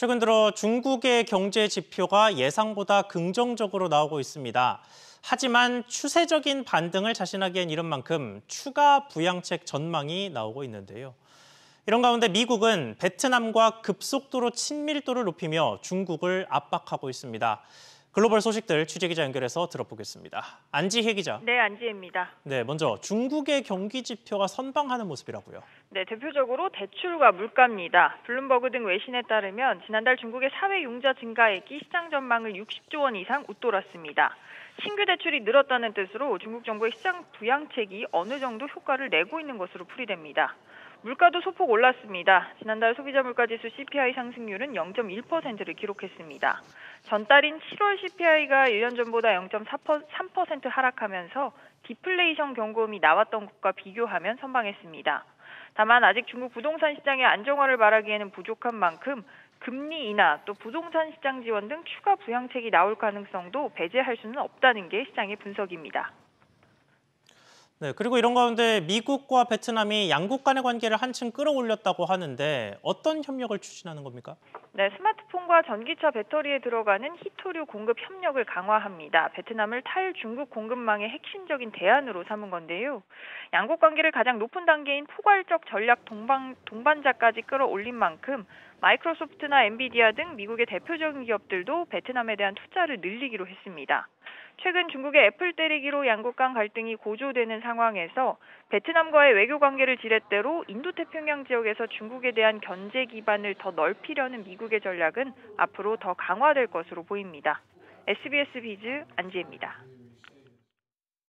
최근 들어 중국의 경제 지표가 예상보다 긍정적으로 나오고 있습니다. 하지만 추세적인 반등을 자신하기엔 이른 만큼 추가 부양책 전망이 나오고 있는데요. 이런 가운데 미국은 베트남과 급속도로 친밀도를 높이며 중국을 압박하고 있습니다. 글로벌 소식들 취재 기자 연결해서 들어보겠습니다. 안지혜 기자. 네, 안지혜입니다. 네, 먼저 중국의 경기 지표가 선방하는 모습이라고요. 네, 대표적으로 대출과 물가입니다. 블룸버그 등 외신에 따르면 지난달 중국의 사회 융자 증가액이 시장 전망을 60조 원 이상 웃돌았습니다. 신규 대출이 늘었다는 뜻으로 중국 정부의 시장 부양책이 어느 정도 효과를 내고 있는 것으로 풀이됩니다. 물가도 소폭 올랐습니다. 지난달 소비자 물가지수 CPI 상승률은 0.1%를 기록했습니다. 전달인 7월 CPI가 1년 전보다 0.3% 하락하면서 디플레이션 경고음이 나왔던 것과 비교하면 선방했습니다. 다만 아직 중국 부동산 시장의 안정화를 말하기에는 부족한 만큼 금리 인하 또 부동산 시장 지원 등 추가 부양책이 나올 가능성도 배제할 수는 없다는 게 시장의 분석입니다. 네, 그리고 이런 가운데 미국과 베트남이 양국 간의 관계를 한층 끌어올렸다고 하는데 어떤 협력을 추진하는 겁니까? 네, 스마트폰과 전기차 배터리에 들어가는 히토류 공급 협력을 강화합니다. 베트남을 탈중국 공급망의 핵심적인 대안으로 삼은 건데요. 양국 관계를 가장 높은 단계인 포괄적 전략 동반, 동반자까지 끌어올린 만큼 마이크로소프트나 엔비디아 등 미국의 대표적인 기업들도 베트남에 대한 투자를 늘리기로 했습니다. 최근 중국의 애플 때리기로 양국 간 갈등이 고조되는 상황에서 베트남과의 외교 관계를 지렛대로 인도태평양 지역에서 중국에 대한 견제 기반을 더 넓히려는 미국의 전략은 앞으로 더 강화될 것으로 보입니다. SBS 비즈 안지혜입니다.